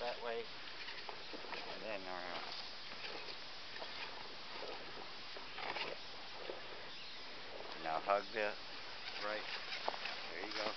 that way. And then around. Now hug this right. There you go.